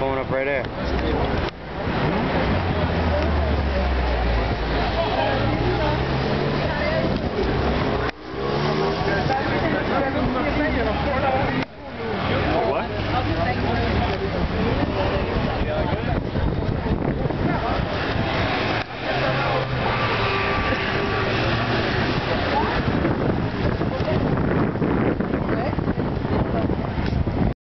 blowing up right there.